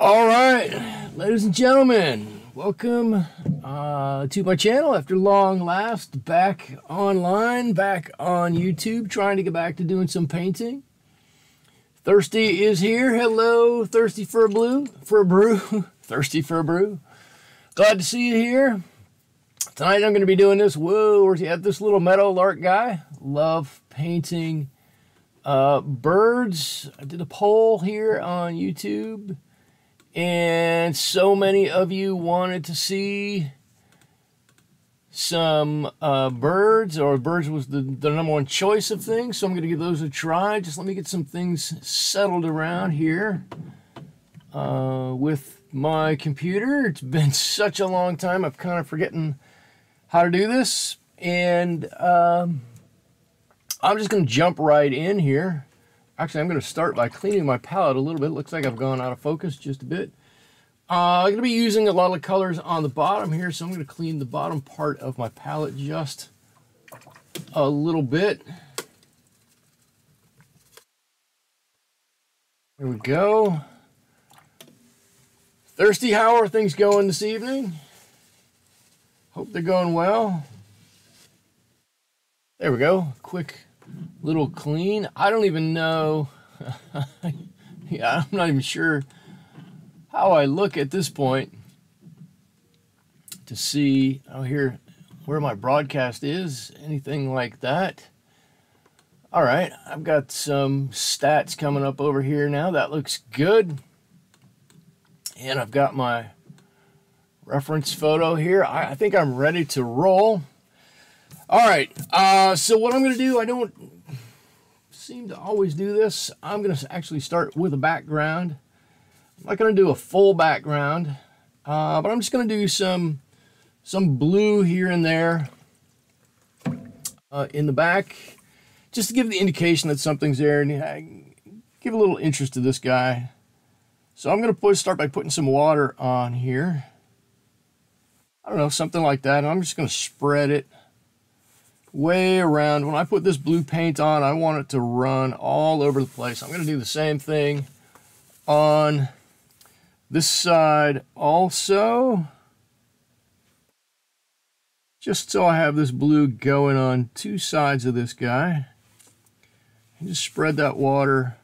All right, ladies and gentlemen, welcome uh, to my channel after long last. Back online, back on YouTube, trying to get back to doing some painting. Thirsty is here. Hello, thirsty for a blue, for a brew, thirsty for a brew. Glad to see you here. Tonight I'm going to be doing this. Whoa, where's he at? This little meadow lark guy. Love painting uh, birds. I did a poll here on YouTube, and so many of you wanted to see some uh, birds, or birds was the, the number one choice of things, so I'm going to give those a try. Just let me get some things settled around here uh, with my computer. It's been such a long time, I've kind of forgotten how to do this. And um, I'm just going to jump right in here. Actually, I'm going to start by cleaning my palette a little bit. Looks like I've gone out of focus just a bit. Uh, I'm going to be using a lot of colors on the bottom here, so I'm going to clean the bottom part of my palette just a little bit. There we go. Thirsty, how are things going this evening? Hope they're going well. There we go. Quick little clean. I don't even know. yeah, I'm not even sure how I look at this point to see oh here where my broadcast is, anything like that. All right, I've got some stats coming up over here now. That looks good. And I've got my reference photo here. I, I think I'm ready to roll. All right, uh, so what I'm going to do, I don't seem to always do this. I'm going to actually start with a background. I'm not going to do a full background, uh, but I'm just going to do some some blue here and there uh, in the back, just to give the indication that something's there and give a little interest to this guy. So I'm going to put, start by putting some water on here. I don't know, something like that. And I'm just going to spread it way around. When I put this blue paint on, I want it to run all over the place. I'm going to do the same thing on this side also. Just so I have this blue going on two sides of this guy. And just spread that water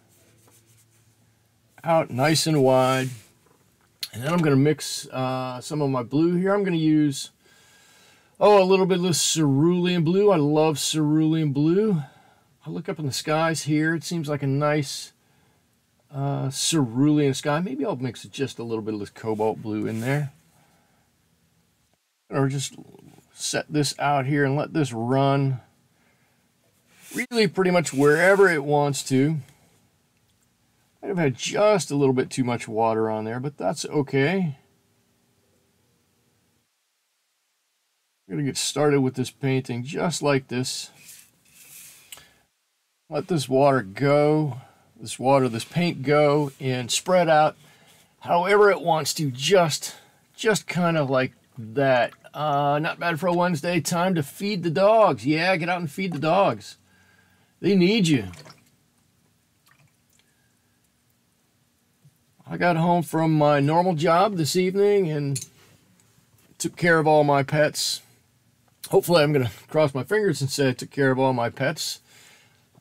out nice and wide. And then I'm going to mix uh, some of my blue here. I'm going to use, oh, a little bit of cerulean blue. I love cerulean blue. I look up in the skies here. It seems like a nice uh, cerulean sky. Maybe I'll mix just a little bit of this cobalt blue in there. Or just set this out here and let this run really pretty much wherever it wants to. Might have had just a little bit too much water on there, but that's okay. I'm going to get started with this painting just like this. Let this water go, this water, this paint go, and spread out however it wants to, just, just kind of like that. Uh, not bad for a Wednesday. Time to feed the dogs. Yeah, get out and feed the dogs. They need you. I got home from my normal job this evening and took care of all my pets. Hopefully, I'm going to cross my fingers and say I took care of all my pets.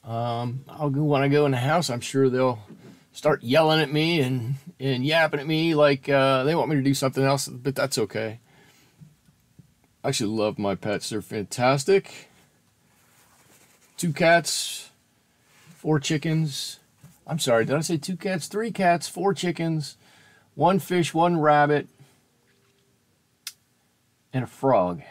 Um, I'll go when I go in the house. I'm sure they'll start yelling at me and and yapping at me like uh, they want me to do something else, but that's okay. I actually love my pets. They're fantastic. Two cats, four chickens, I'm sorry, did I say two cats? Three cats, four chickens, one fish, one rabbit, and a frog.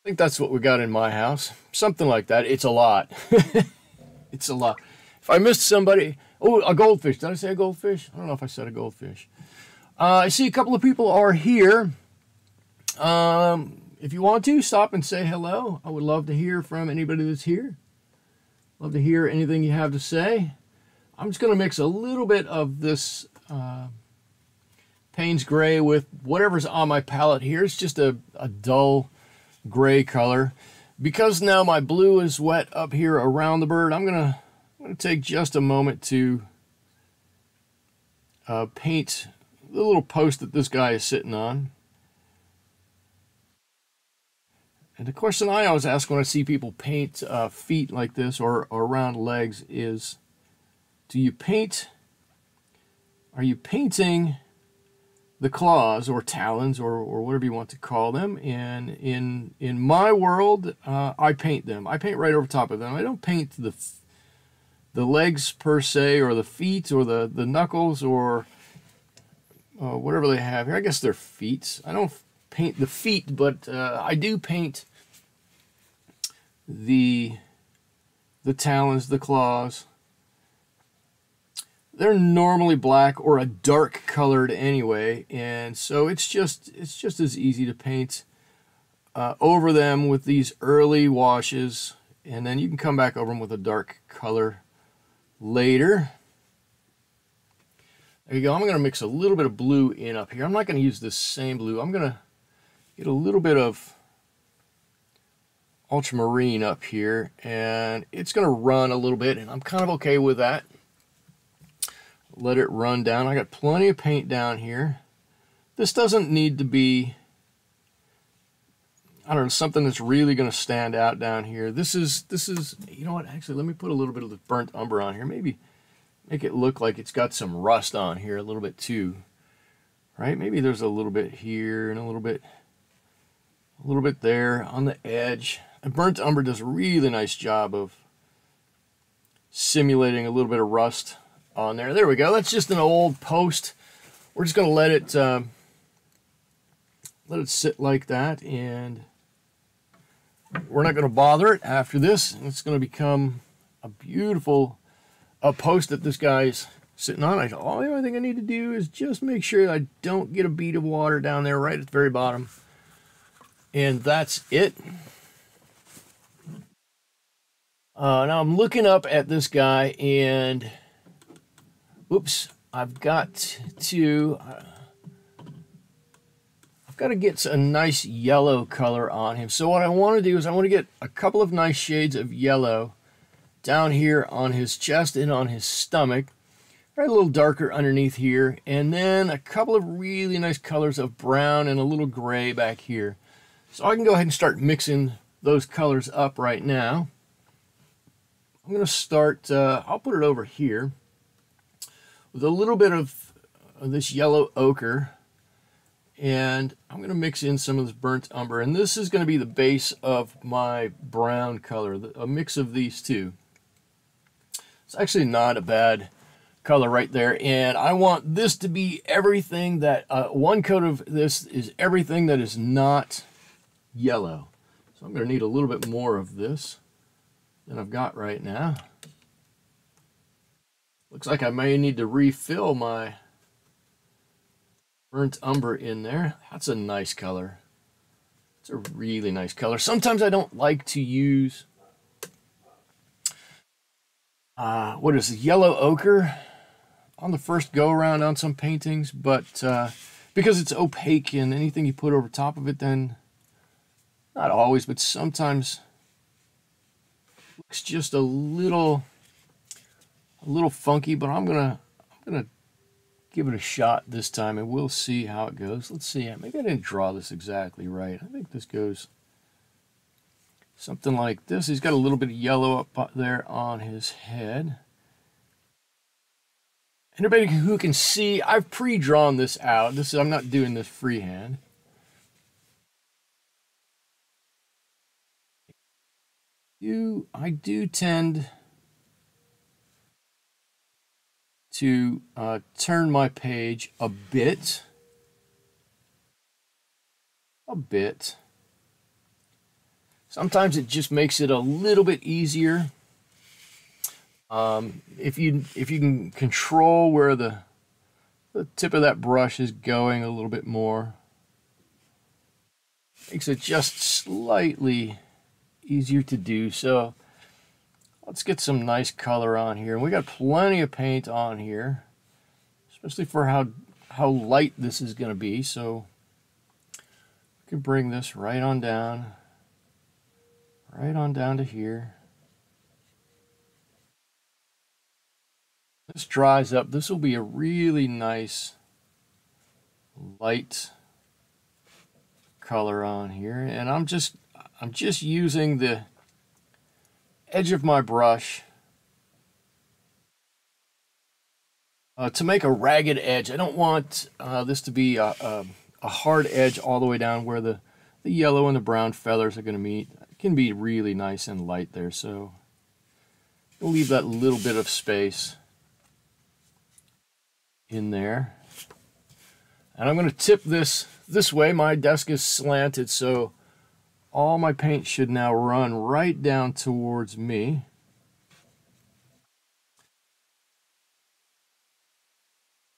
I think that's what we got in my house. Something like that. It's a lot. it's a lot. If I missed somebody, oh, a goldfish. Did I say a goldfish? I don't know if I said a goldfish. Uh, I see a couple of people are here. Um, if you want to, stop and say hello. I would love to hear from anybody that's here. Love to hear anything you have to say. I'm just going to mix a little bit of this uh, Payne's Gray with whatever's on my palette here. It's just a, a dull gray color. Because now my blue is wet up here around the bird, I'm to I'm to take just a moment to uh, paint the little post that this guy is sitting on. And the question I always ask when I see people paint uh, feet like this or, or around legs is, do you paint, are you painting the claws or talons or, or whatever you want to call them? And in, in my world, uh, I paint them. I paint right over top of them. I don't paint the, the legs per se or the feet or the, the knuckles or uh, whatever they have here. I guess they're feet. I don't paint the feet, but uh, I do paint the the talons, the claws. They're normally black or a dark colored anyway, and so it's just it's just as easy to paint uh, over them with these early washes, and then you can come back over them with a dark color later. There you go. I'm going to mix a little bit of blue in up here. I'm not going to use the same blue. I'm going to get a little bit of ultramarine up here and it's going to run a little bit and I'm kind of okay with that. Let it run down. I got plenty of paint down here. This doesn't need to be I don't know, something that's really going to stand out down here. This is, this is, you know what, actually, let me put a little bit of the burnt umber on here. Maybe make it look like it's got some rust on here a little bit too. Right? Maybe there's a little bit here and a little bit, a little bit there on the edge. And burnt umber does a really nice job of simulating a little bit of rust on there. There we go. That's just an old post. We're just going to let it uh, let it sit like that, and we're not going to bother it after this. It's going to become a beautiful a post that this guy's sitting on. I all the only thing I need to do is just make sure I don't get a bead of water down there right at the very bottom. And that's it. Uh, now I'm looking up at this guy and, oops, I've got to, uh, I've got to get a nice yellow color on him. So what I want to do is I want to get a couple of nice shades of yellow down here on his chest and on his stomach. Right a little darker underneath here. And then a couple of really nice colors of brown and a little gray back here. So I can go ahead and start mixing those colors up right now. I'm going to start, uh, I'll put it over here with a little bit of, this yellow ochre and I'm going to mix in some of this burnt umber and this is going to be the base of my brown color, a mix of these two. It's actually not a bad color right there and I want this to be everything that, uh, one coat of this is everything that is not yellow. So I'm going to need a little bit more of this than I've got right now. Looks like I may need to refill my burnt umber in there. That's a nice color. It's a really nice color. Sometimes I don't like to use, uh, what is it, yellow ochre on the first go around on some paintings, but uh, because it's opaque and anything you put over top of it, then not always, but sometimes looks just a little a little funky, but I'm gonna I'm gonna give it a shot this time and we'll see how it goes. Let's see. Maybe I didn't draw this exactly right. I think this goes something like this. He's got a little bit of yellow up there on his head. Anybody who can see, I've pre-drawn this out. This is, I'm not doing this freehand. do I do tend to uh, turn my page a bit, a bit. Sometimes it just makes it a little bit easier. Um, if you if you can control where the the tip of that brush is going a little bit more, makes it just slightly easier to do. So let's get some nice color on here. And we got plenty of paint on here, especially for how, how light this is going to be. So we can bring this right on down, right on down to here. this dries up, this will be a really nice light color on here. And I'm just, I'm just using the edge of my brush uh, to make a ragged edge. I don't want uh, this to be a, a, a, hard edge all the way down where the, the yellow and the brown feathers are going to meet. It can be really nice and light there, so we'll leave that little bit of space in there. And I'm going to tip this this way. My desk is slanted, so all my paint should now run right down towards me.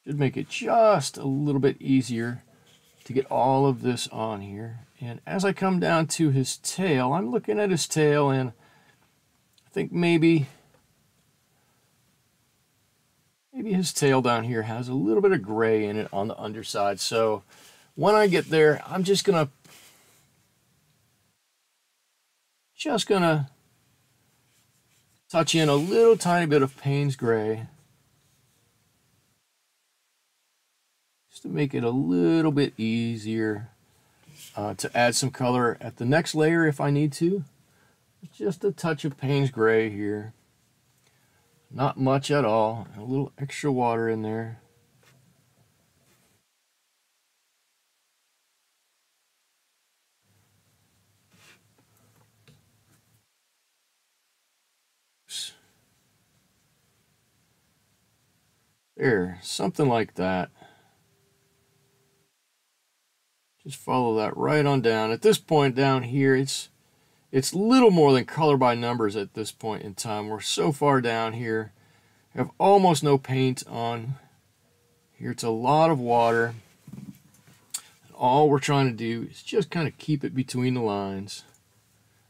Should make it just a little bit easier to get all of this on here. And as I come down to his tail, I'm looking at his tail and I think maybe maybe his tail down here has a little bit of gray in it on the underside. So when I get there, I'm just gonna just gonna touch in a little tiny bit of Payne's gray just to make it a little bit easier uh, to add some color at the next layer if I need to. Just a touch of Payne's Gray here. Not much at all. A little extra water in there. There, something like that. Just follow that right on down. At this point down here, it's it's little more than color by numbers at this point in time. We're so far down here. have almost no paint on. Here it's a lot of water. all we're trying to do is just kind of keep it between the lines.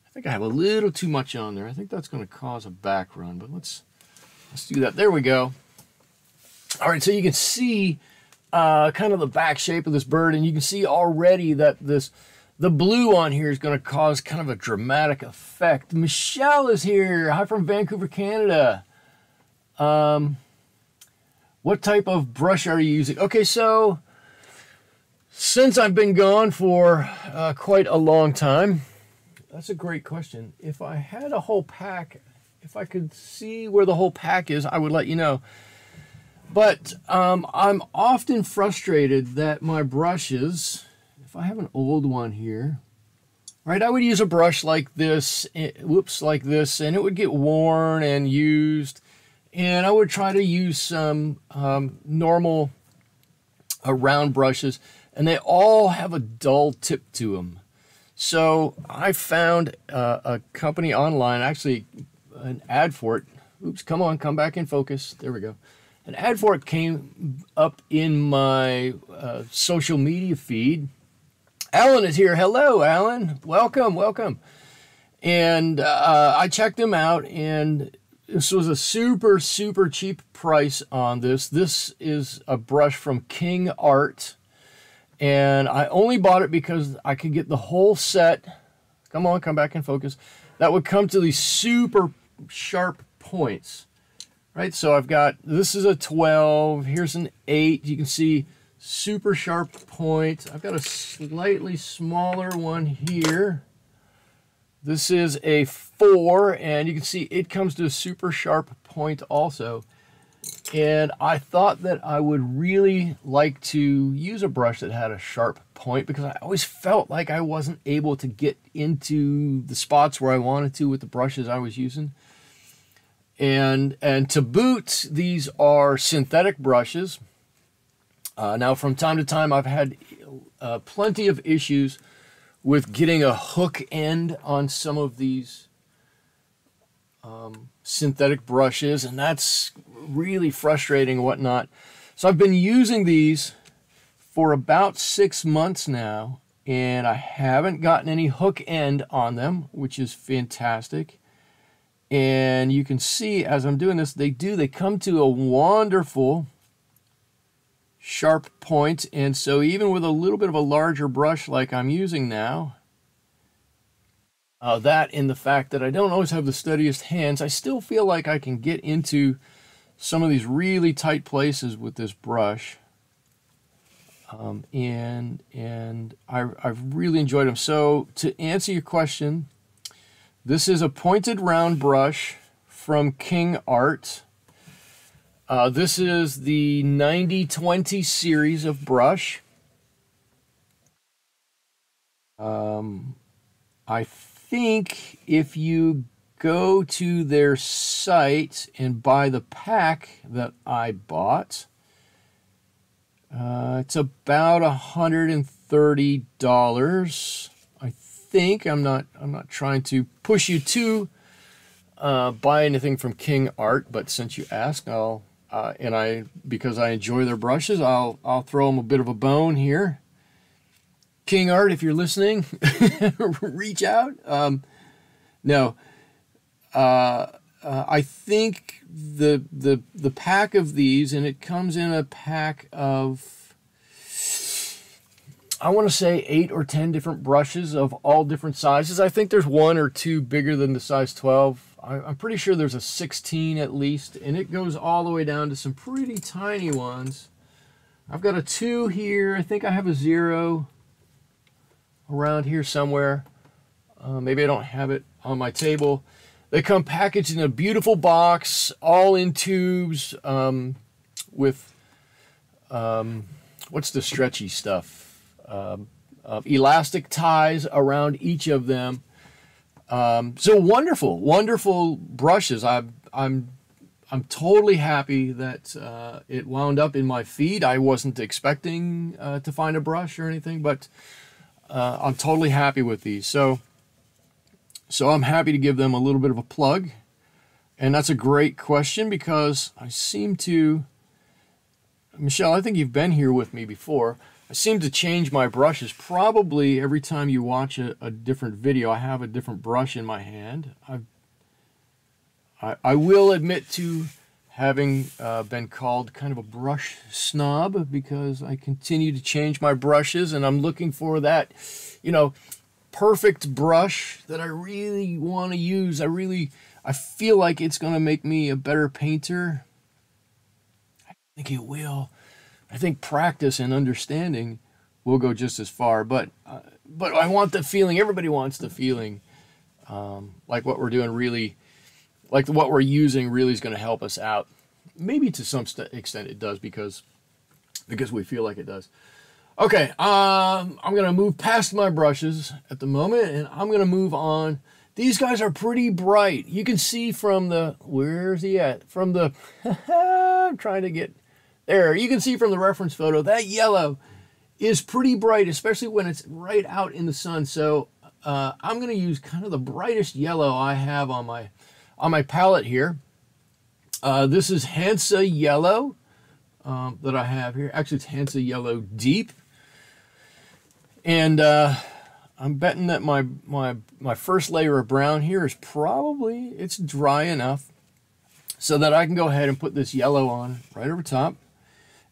I think I have a little too much on there. I think that's going to cause a back run, but let's let's do that. There we go. All right, so you can see uh, kind of the back shape of this bird, and you can see already that this the blue on here is going to cause kind of a dramatic effect. Michelle is here. Hi from Vancouver, Canada. Um, what type of brush are you using? Okay, so since I've been gone for uh, quite a long time, that's a great question. If I had a whole pack, if I could see where the whole pack is, I would let you know. But um, I'm often frustrated that my brushes, if I have an old one here, right, I would use a brush like this, eh, whoops, like this, and it would get worn and used. And I would try to use some um, normal uh, round brushes, and they all have a dull tip to them. So I found uh, a company online, actually an ad for it. Oops, come on, come back in focus. There we go an ad for it came up in my uh, social media feed. Alan is here. Hello, Alan. Welcome, welcome. And uh, I checked them out, and this was a super, super cheap price on this. This is a brush from King Art, and I only bought it because I could get the whole set. Come on, come back and focus. That would come to these super sharp points right? So I've got, this is a 12, here's an 8. You can see super sharp point. I've got a slightly smaller one here. This is a 4, and you can see it comes to a super sharp point also. And I thought that I would really like to use a brush that had a sharp point because I always felt like I wasn't able to get into the spots where I wanted to with the brushes I was using. And, and to boot, these are synthetic brushes. Uh, now, from time to time, I've had uh, plenty of issues with getting a hook end on some of these um, synthetic brushes, and that's really frustrating and whatnot. So I've been using these for about six months now, and I haven't gotten any hook end on them, which is fantastic. And you can see as I'm doing this, they do, they come to a wonderful sharp point. And so even with a little bit of a larger brush like I'm using now, uh, that in the fact that I don't always have the steadiest hands, I still feel like I can get into some of these really tight places with this brush. Um, and and I, I've really enjoyed them. So to answer your question, this is a pointed round brush from King Art. Uh, this is the 9020 series of brush. Um, I think if you go to their site and buy the pack that I bought, uh, it's about $130 think I'm not. I'm not trying to push you to uh, buy anything from King Art, but since you asked, I'll uh, and I because I enjoy their brushes, I'll I'll throw them a bit of a bone here. King Art, if you're listening, reach out. Um, no, uh, uh, I think the the the pack of these, and it comes in a pack of I want to say eight or ten different brushes of all different sizes. I think there's one or two bigger than the size 12. I, I'm pretty sure there's a 16 at least, and it goes all the way down to some pretty tiny ones. I've got a two here. I think I have a zero around here somewhere. Uh, maybe I don't have it on my table. They come packaged in a beautiful box, all in tubes, um, with um, what's the stretchy stuff? Uh, elastic ties around each of them. Um, so wonderful, wonderful brushes. I, I'm I'm totally happy that uh, it wound up in my feed. I wasn't expecting uh, to find a brush or anything, but uh, I'm totally happy with these. So so I'm happy to give them a little bit of a plug. And that's a great question because I seem to, Michelle, I think you've been here with me before. I seem to change my brushes. Probably every time you watch a, a different video, I have a different brush in my hand. I've, I, I will admit to having uh, been called kind of a brush snob because I continue to change my brushes and I'm looking for that, you know, perfect brush that I really want to use. I really, I feel like it's going to make me a better painter. I think it will. I think practice and understanding will go just as far. But, uh, but I want the feeling. Everybody wants the feeling. Um, like what we're doing really, like what we're using really is going to help us out. Maybe to some extent it does because, because we feel like it does. Okay, um, I'm going to move past my brushes at the moment, and I'm going to move on. These guys are pretty bright. You can see from the, where's he at? From the, I'm trying to get, there. You can see from the reference photo, that yellow is pretty bright, especially when it's right out in the sun. So uh, I'm going to use kind of the brightest yellow I have on my, on my palette here. Uh, this is Hansa Yellow um, that I have here. Actually, it's Hansa Yellow Deep. And uh, I'm betting that my, my, my first layer of brown here is probably, it's dry enough so that I can go ahead and put this yellow on right over top.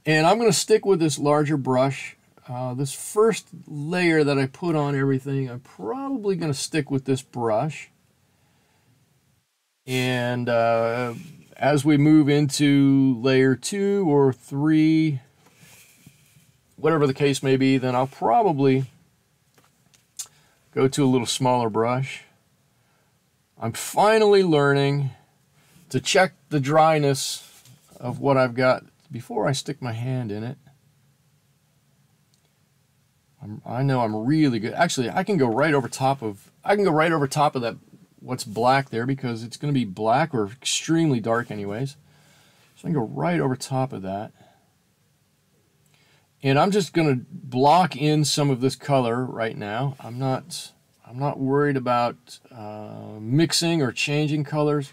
And I'm going to stick with this larger brush. Uh, this first layer that I put on everything, I'm probably going to stick with this brush. And uh, as we move into layer two or three, whatever the case may be, then I'll probably go to a little smaller brush. I'm finally learning to check the dryness of what I've got before I stick my hand in it. I'm, i know I'm really good. Actually, I can go right over top of, I can go right over top of that, what's black there because it's going to be black or extremely dark anyways. So I can go right over top of that. And I'm just going to block in some of this color right now. I'm not, I'm not worried about uh, mixing or changing colors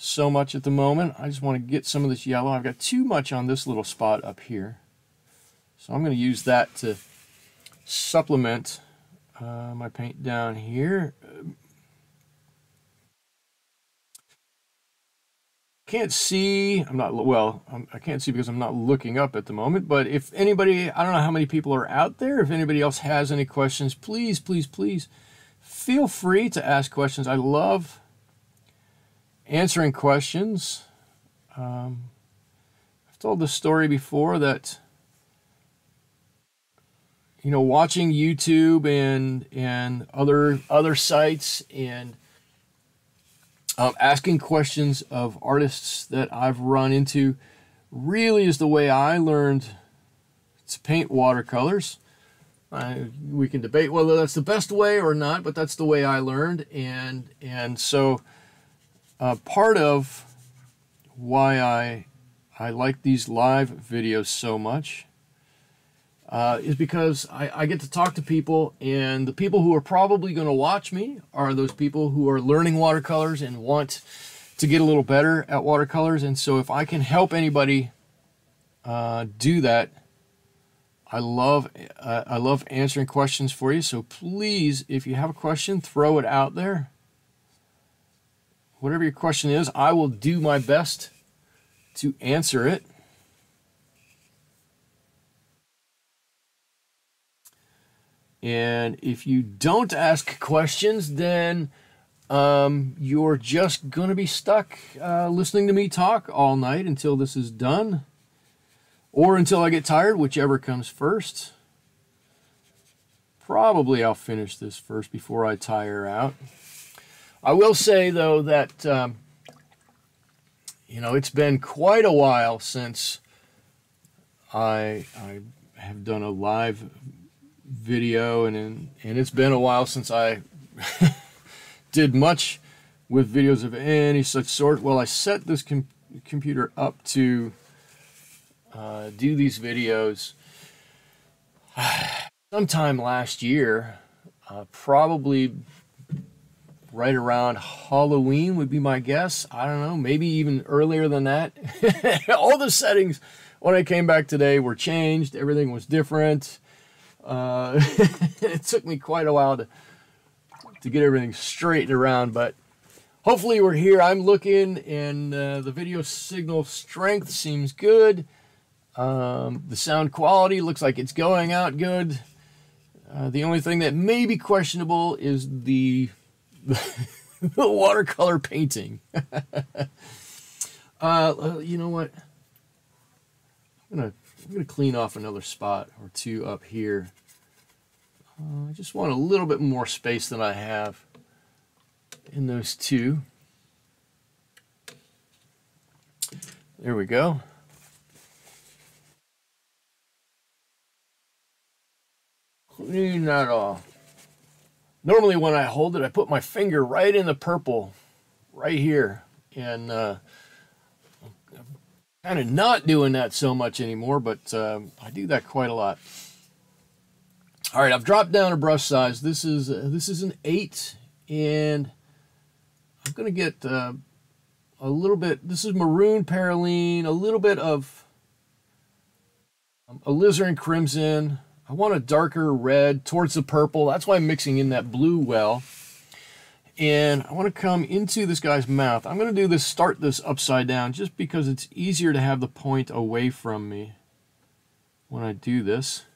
so much at the moment. I just want to get some of this yellow. I've got too much on this little spot up here. So I'm going to use that to supplement uh, my paint down here. can't see i'm not well I'm, i can not see because i'm not looking up at the moment but if anybody i don't know how many people are out there if anybody else has any questions please please please feel free to ask questions i love answering questions um, I've told the story before that you know watching YouTube and and other other sites and um, asking questions of artists that I've run into really is the way I learned to paint watercolors. I, we can debate whether that's the best way or not, but that's the way I learned, and and so uh, part of why I I like these live videos so much uh, is because I, I get to talk to people, and the people who are probably going to watch me are those people who are learning watercolors and want to get a little better at watercolors. And so, if I can help anybody uh, do that, I love uh, I love answering questions for you. So please, if you have a question, throw it out there. Whatever your question is, I will do my best to answer it. And if you don't ask questions, then um, you're just going to be stuck uh, listening to me talk all night until this is done or until I get tired, whichever comes first. Probably I'll finish this first before I tire out. I will say, though, that, um, you know, it's been quite a while since I, I have done a live video, and, in, and it's been a while since I did much with videos of any such sort. Well, I set this com computer up to uh, do these videos sometime last year, uh, probably right around Halloween would be my guess. I don't know, maybe even earlier than that. All the settings when I came back today were changed. Everything was different. Uh, it took me quite a while to to get everything straightened around, but hopefully we're here. I'm looking, and uh, the video signal strength seems good. Um, the sound quality looks like it's going out good. Uh, the only thing that may be questionable is the, the watercolor painting. uh, you know what? I'm gonna I'm gonna clean off another spot or two up here. Uh, I just want a little bit more space than I have in those two. There we go. clean that off. Normally when I hold it, I put my finger right in the purple, right here. And uh, I'm kind of not doing that so much anymore, but uh, I do that quite a lot. All right, I've dropped down a brush size. This is uh, this is an eight, and I'm gonna get uh, a little bit. This is maroon perylene, a little bit of um, alizarin crimson, I want a darker red towards the purple. That's why I'm mixing in that blue well. And I want to come into this guy's mouth. I'm going to do this, start this upside down, just because it's easier to have the point away from me when I do this.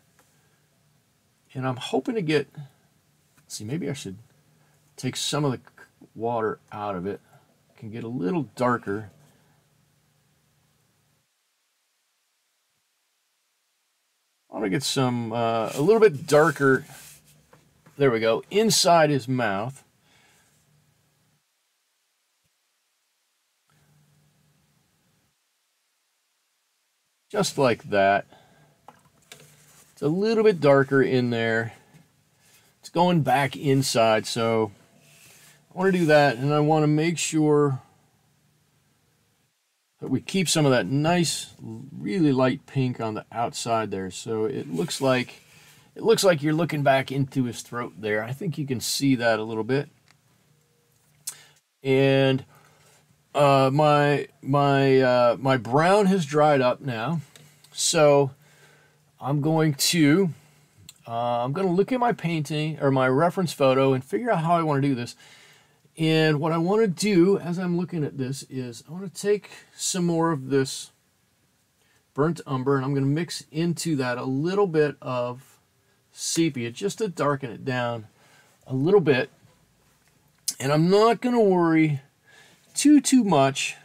And I'm hoping to get, see, maybe I should take some of the water out of it. Can get a little darker. I want to get some, uh, a little bit darker, there we go, inside his mouth. Just like that. It's a little bit darker in there. It's going back inside, so I want to do that, and I want to make sure but we keep some of that nice, really light pink on the outside there. So it looks like it looks like you're looking back into his throat there. I think you can see that a little bit. And uh, my my uh, my brown has dried up now, so I'm going to uh, I'm going to look at my painting or my reference photo and figure out how I want to do this. And what I want to do as I'm looking at this is I want to take some more of this burnt umber and I'm going to mix into that a little bit of sepia just to darken it down a little bit. And I'm not going to worry too, too much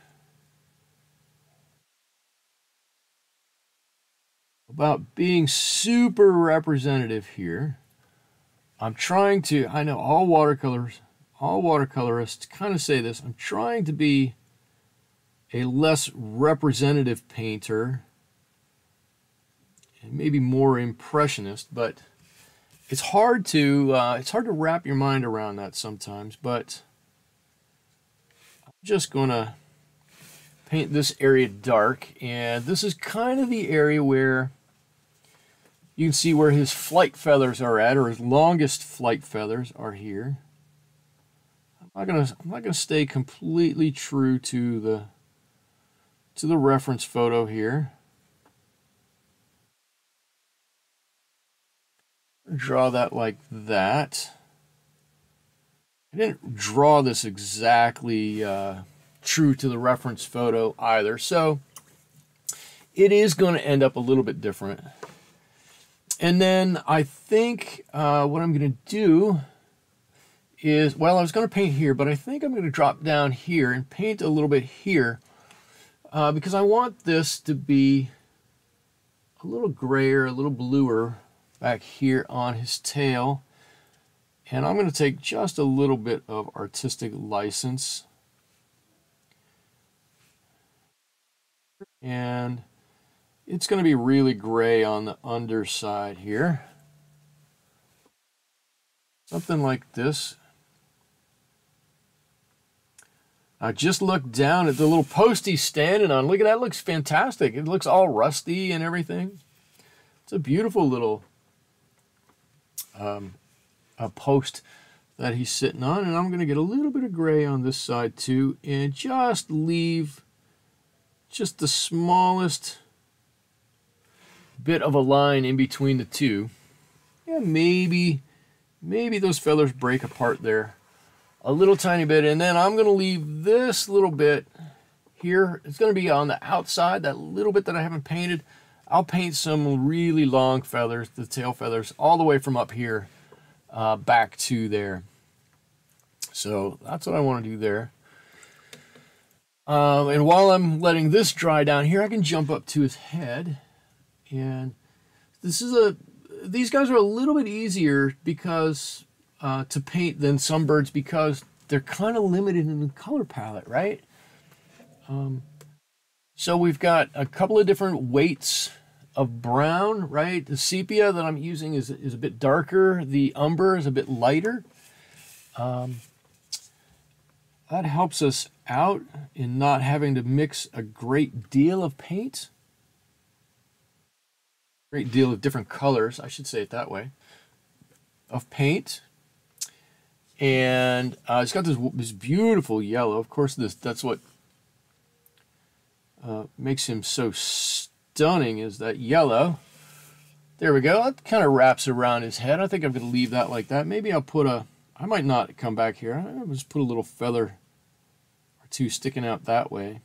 about being super representative here. I'm trying to, I know all watercolors, all watercolorists kind of say this, I'm trying to be a less representative painter and maybe more impressionist, but it's hard to uh, it's hard to wrap your mind around that sometimes. But I'm just gonna paint this area dark, and this is kind of the area where you can see where his flight feathers are at, or his longest flight feathers are here. I'm not gonna I'm not gonna stay completely true to the to the reference photo here. Draw that like that. I didn't draw this exactly uh, true to the reference photo either, so it is going to end up a little bit different. And then I think uh, what I'm going to do is, well, I was going to paint here, but I think I'm going to drop down here and paint a little bit here uh, because I want this to be a little grayer, a little bluer back here on his tail. And I'm going to take just a little bit of artistic license. And it's going to be really gray on the underside here. Something like this. I just looked down at the little post he's standing on. Look at that, looks fantastic. It looks all rusty and everything. It's a beautiful little um, a post that he's sitting on. And I'm going to get a little bit of gray on this side too and just leave just the smallest bit of a line in between the two. Yeah, maybe, maybe those feathers break apart there a little tiny bit. And then I'm going to leave this little bit here. It's going to be on the outside, that little bit that I haven't painted. I'll paint some really long feathers, the tail feathers, all the way from up here uh, back to there. So that's what I want to do there. Um, and while I'm letting this dry down here, I can jump up to his head. And this is a, these guys are a little bit easier because, uh, to paint than some birds because they're kind of limited in the color palette, right? Um, so we've got a couple of different weights of brown, right? The sepia that I'm using is, is a bit darker. The umber is a bit lighter. Um, that helps us out in not having to mix a great deal of paint. Great deal of different colors, I should say it that way, of paint. And uh, it's got this, this beautiful yellow. Of course, this that's what uh, makes him so stunning is that yellow. There we go. That kind of wraps around his head. I think I'm going to leave that like that. Maybe I'll put a, I might not come back here. I'll just put a little feather or two sticking out that way.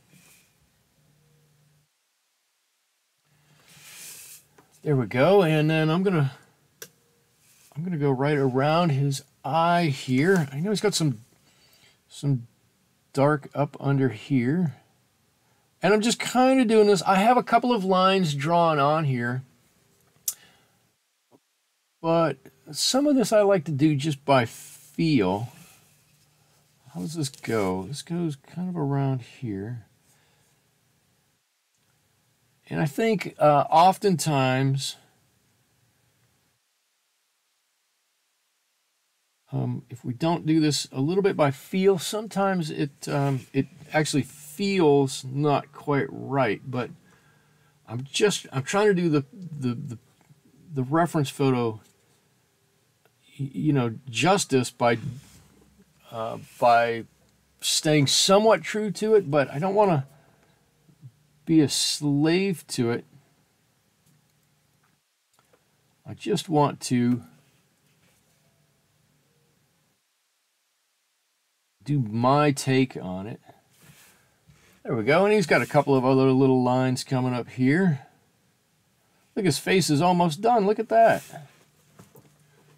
There we go. And then I'm going to, I'm going to go right around his eye here. I know he's got some, some dark up under here. And I'm just kind of doing this. I have a couple of lines drawn on here. But some of this I like to do just by feel. How does this go? This goes kind of around here. And I think uh, oftentimes, um, if we don't do this a little bit by feel, sometimes it um, it actually feels not quite right, but I'm just I'm trying to do the the the, the reference photo you know justice by uh, by staying somewhat true to it, but I don't want to be a slave to it. I just want to do my take on it. There we go. And he's got a couple of other little lines coming up here. Look, his face is almost done. Look at that.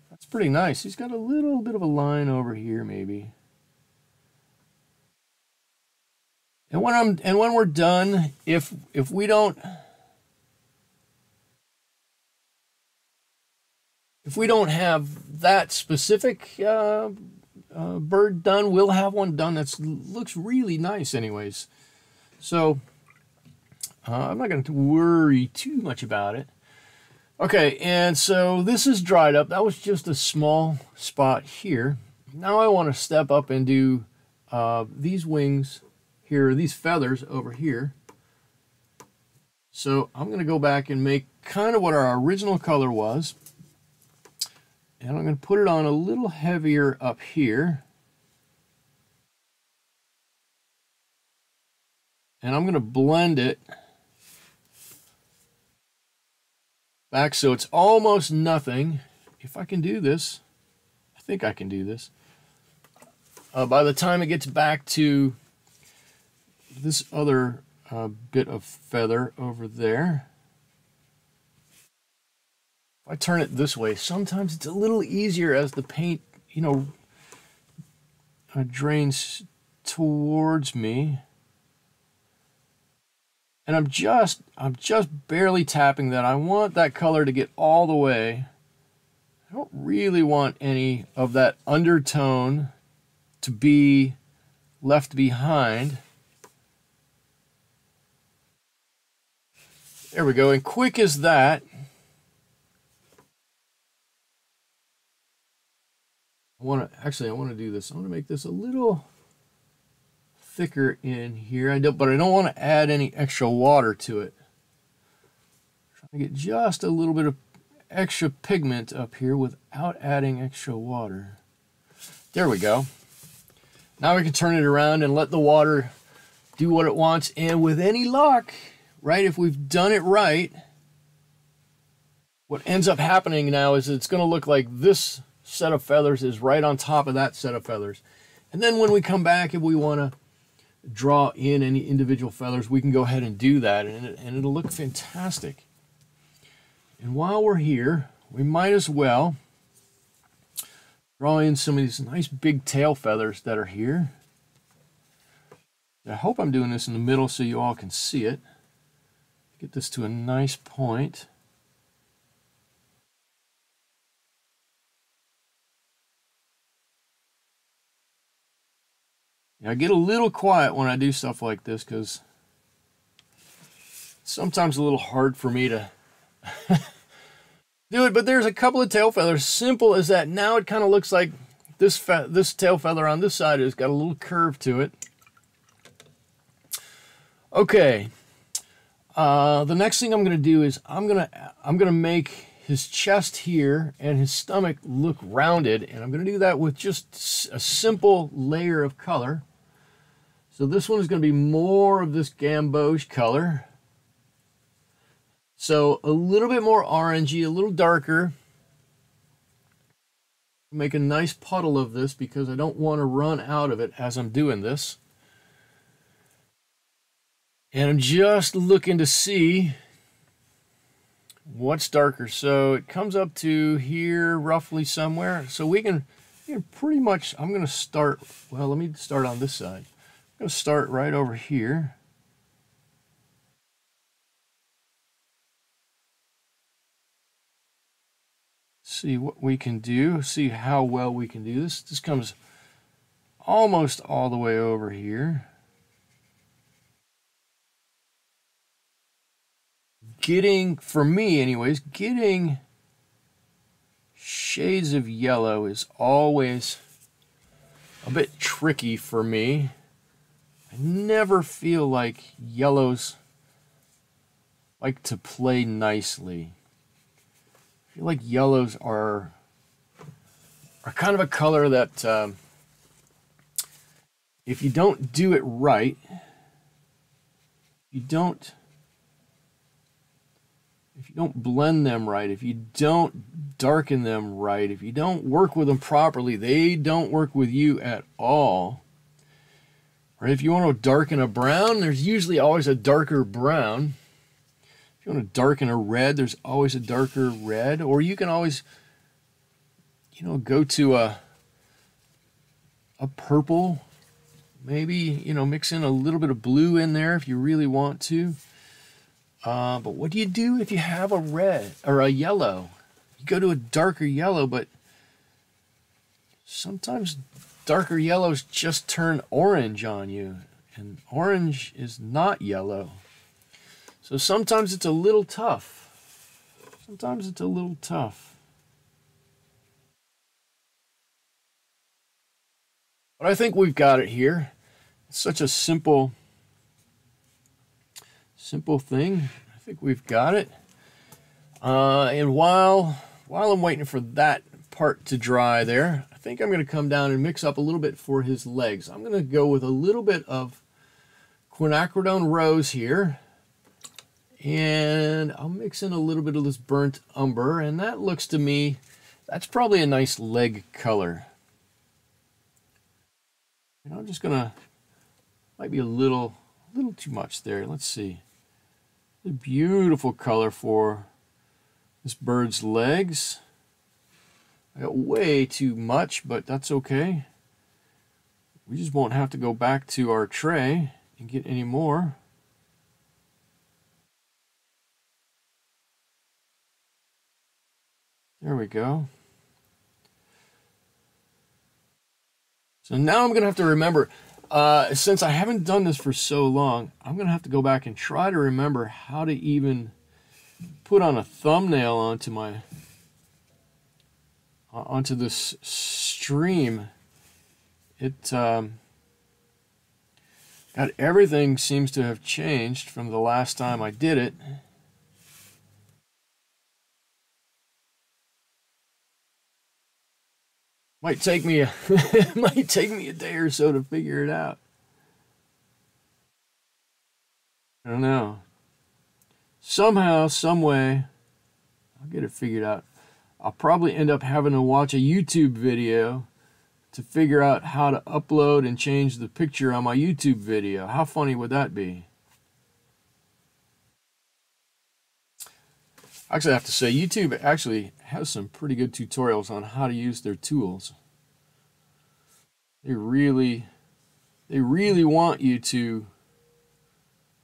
That's pretty nice. He's got a little bit of a line over here, maybe. And when I'm and when we're done, if if we don't if we don't have that specific uh, uh, bird done, we'll have one done that looks really nice anyways. So uh, I'm not going to worry too much about it. Okay, and so this is dried up. That was just a small spot here. Now I want to step up and do uh, these wings here, these feathers over here. So I'm going to go back and make kind of what our original color was. And I'm going to put it on a little heavier up here. And I'm going to blend it back so it's almost nothing. If I can do this, I think I can do this. Uh, by the time it gets back to this other uh, bit of feather over there, I turn it this way, sometimes it's a little easier as the paint, you know, uh, drains towards me. And I'm just, I'm just barely tapping that. I want that color to get all the way. I don't really want any of that undertone to be left behind. There we go. And quick as that, I want to actually I want to do this. I want to make this a little thicker in here. I don't, but I don't want to add any extra water to it. I'm trying to get just a little bit of extra pigment up here without adding extra water. There we go. Now we can turn it around and let the water do what it wants. And with any luck, right, if we've done it right, what ends up happening now is it's going to look like this set of feathers is right on top of that set of feathers. And then when we come back, if we want to draw in any individual feathers, we can go ahead and do that and, it, and it'll look fantastic. And while we're here, we might as well draw in some of these nice big tail feathers that are here. I hope I'm doing this in the middle so you all can see it. Get this to a nice point. I get a little quiet when I do stuff like this because sometimes a little hard for me to do it. But there's a couple of tail feathers, simple as that. Now it kind of looks like this this tail feather on this side has got a little curve to it. Okay. Uh, the next thing I'm going to do is I'm going to I'm going to make his chest here and his stomach look rounded, and I'm going to do that with just a simple layer of color. So this one is going to be more of this gamboge color. So a little bit more orangey, a little darker. Make a nice puddle of this because I don't want to run out of it as I'm doing this. And I'm just looking to see what's darker. So it comes up to here roughly somewhere. So we can, we can pretty much, I'm going to start, well, let me start on this side. I'm going to start right over here. See what we can do, see how well we can do this. This comes almost all the way over here. Getting, for me anyways, getting shades of yellow is always a bit tricky for me. Never feel like yellows like to play nicely. I feel like yellows are are kind of a color that um, if you don't do it right, you don't if you don't blend them right, if you don't darken them right, if you don't work with them properly, they don't work with you at all. Right? If you want to darken a brown, there's usually always a darker brown. If you want to darken a red, there's always a darker red. Or you can always, you know, go to a, a purple. Maybe, you know, mix in a little bit of blue in there if you really want to. Uh, but what do you do if you have a red or a yellow? you go to a darker yellow, but sometimes darker yellows just turn orange on you, and orange is not yellow. So sometimes it's a little tough. Sometimes it's a little tough. But I think we've got it here. It's such a simple, simple thing. I think we've got it. Uh, and while while I'm waiting for that part to dry there, think I'm going to come down and mix up a little bit for his legs. I'm going to go with a little bit of quinacridone rose here. And I'll mix in a little bit of this burnt umber. And that looks to me, that's probably a nice leg color. And I'm just going to, might be a little, a little too much there. Let's see. A beautiful color for this bird's legs. I got way too much, but that's okay. We just won't have to go back to our tray and get any more. There we go. So now I'm going to have to remember, uh, since I haven't done this for so long, I'm going to have to go back and try to remember how to even put on a thumbnail onto my onto this stream. It um, got everything seems to have changed from the last time I did it. Might take me a might take me a day or so to figure it out. I don't know. Somehow, some way, I'll get it figured out. I'll probably end up having to watch a YouTube video to figure out how to upload and change the picture on my YouTube video. How funny would that be? Actually, I have to say, YouTube actually has some pretty good tutorials on how to use their tools. They really, they really want you to,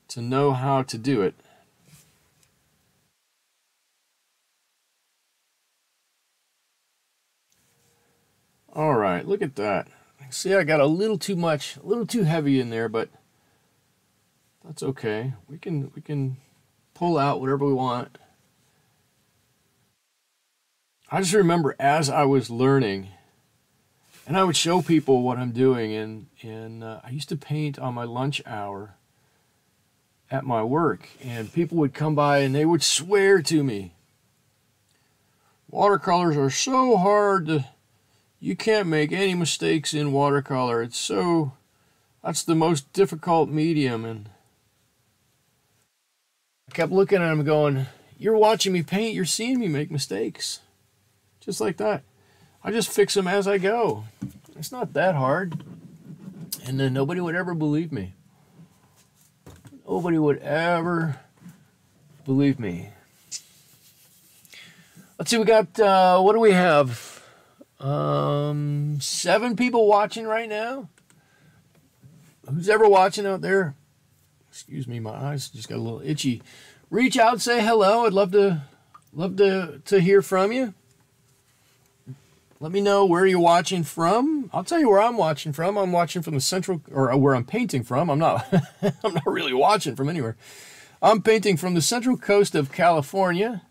to know how to do it. All right, look at that. See, I got a little too much, a little too heavy in there, but that's okay. We can we can pull out whatever we want. I just remember as I was learning, and I would show people what I'm doing, and and uh, I used to paint on my lunch hour at my work, and people would come by and they would swear to me, watercolors are so hard to you can't make any mistakes in watercolor. It's so, that's the most difficult medium. And I kept looking at him going, you're watching me paint, you're seeing me make mistakes. Just like that. I just fix them as I go. It's not that hard. And then nobody would ever believe me. Nobody would ever believe me. Let's see, we got, uh, what do we have? Um, seven people watching right now. Who's ever watching out there? Excuse me, my eyes just got a little itchy. Reach out, say hello. I'd love to love to to hear from you. Let me know where you're watching from. I'll tell you where I'm watching from. I'm watching from the central, or where I'm painting from. I'm not. I'm not really watching from anywhere. I'm painting from the central coast of California.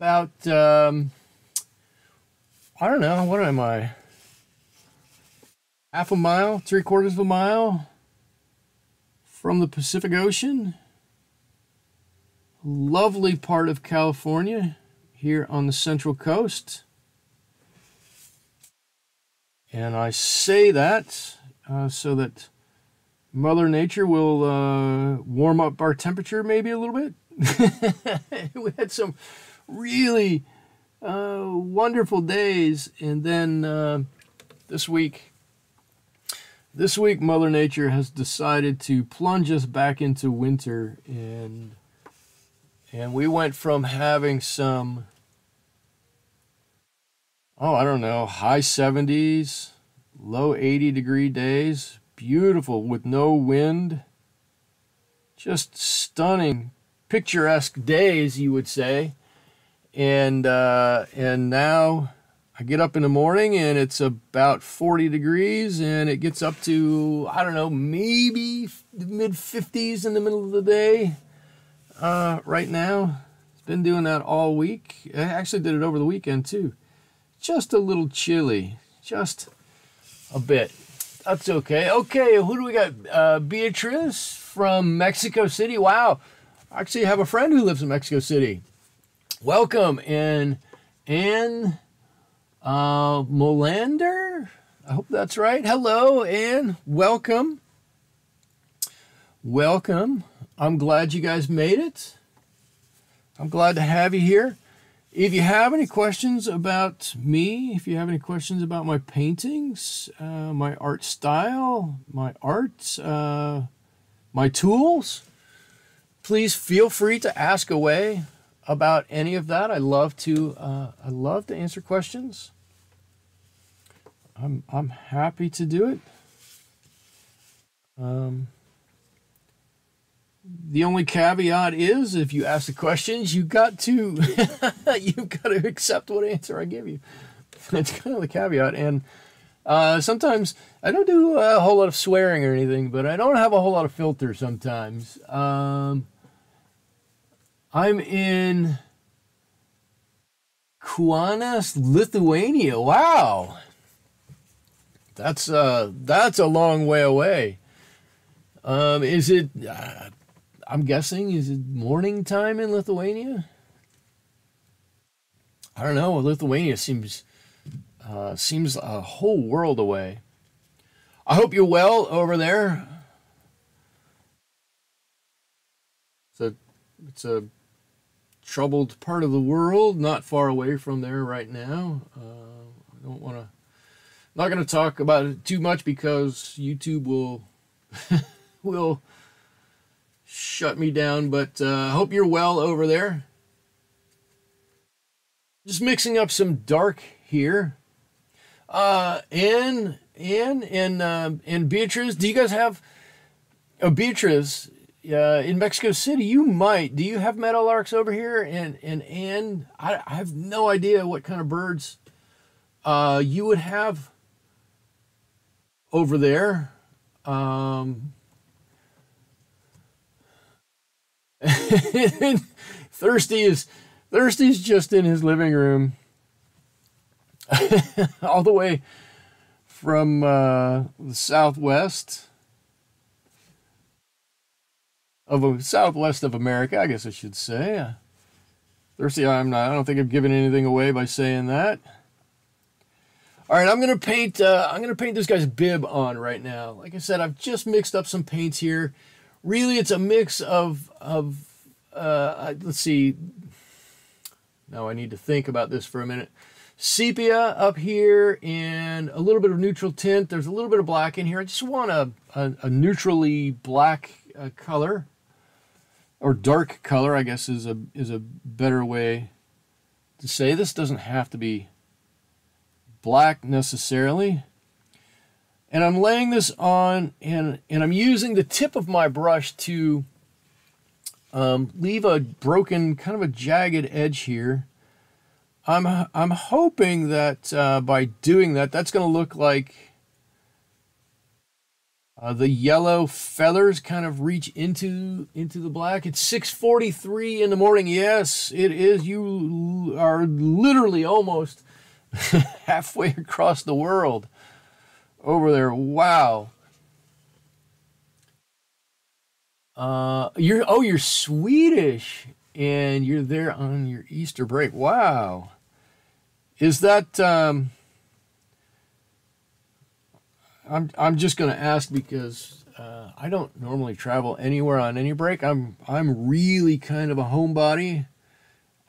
About um, I don't know what am I? Half a mile three quarters of a mile from the Pacific Ocean. Lovely part of California here on the central coast. And I say that uh, so that Mother Nature will uh, warm up our temperature maybe a little bit. we had some really uh, wonderful days. And then uh, this week, this week, Mother Nature has decided to plunge us back into winter, and and we went from having some, oh, I don't know, high 70s, low 80 degree days, beautiful with no wind, just stunning picturesque days, you would say. And uh, and now I get up in the morning and it's about 40 degrees and it gets up to I don't know maybe mid 50s in the middle of the day. Uh, right now, it's been doing that all week. I actually did it over the weekend too. Just a little chilly, just a bit. That's okay. Okay, who do we got? Uh, Beatrice from Mexico City. Wow. I actually have a friend who lives in Mexico City. Welcome. And Anne uh, Molander. I hope that's right. Hello, Anne. Welcome. Welcome. I'm glad you guys made it. I'm glad to have you here. If you have any questions about me, if you have any questions about my paintings, uh, my art style, my art, uh, my tools, please feel free to ask away about any of that. I love to uh, I love to answer questions. I'm I'm happy to do it. Um, the only caveat is if you ask the questions, you got to you've got to accept what answer I give you. That's kind of the caveat. And uh, sometimes I don't do a whole lot of swearing or anything, but I don't have a whole lot of filter sometimes. Um, I'm in Kaunas, Lithuania. Wow. That's uh that's a long way away. Um, is it uh, I'm guessing, is it morning time in Lithuania? I don't know. Lithuania seems uh, seems a whole world away. I hope you're well over there. It's a it's a troubled part of the world, not far away from there right now. Uh, I don't want to. Not going to talk about it too much because YouTube will will shut me down, but I uh, hope you're well over there. Just mixing up some dark here. Uh, Anne, Anne, and uh, and Beatrice, do you guys have? Oh, Beatrice, uh, in Mexico City, you might. Do you have meadowlarks over here? And and and I, I have no idea what kind of birds uh, you would have over there. Um, Thirsty is Thirsty's just in his living room, all the way from uh, the southwest of a southwest of America, I guess I should say. Uh, Thirsty, I'm not. I don't think I've given anything away by saying that. All right, I'm gonna paint. Uh, I'm gonna paint this guy's bib on right now. Like I said, I've just mixed up some paints here really it's a mix of of uh, let's see. Now I need to think about this for a minute. Sepia up here and a little bit of neutral tint. There's a little bit of black in here. I just want a, a, a neutrally black uh, color or dark color, I guess is a is a better way to say. This doesn't have to be black necessarily. And I'm laying this on and, and I'm using the tip of my brush to um, leave a broken, kind of a jagged edge here. I'm, I'm hoping that uh, by doing that, that's going to look like uh, the yellow feathers kind of reach into into the black. It's 6:43 in the morning. Yes, it is. You are literally almost halfway across the world over there. Wow. Uh, you're oh, you're Swedish, and you're there on your Easter break. Wow. Is that? Um, I'm I'm just going to ask because uh, I don't normally travel anywhere on any break. I'm I'm really kind of a homebody.